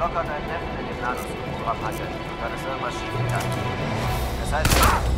locker dein Heft in dem Nanosystemprogramm hatte, dann ist irgendwas schiefgegangen. Das heißt,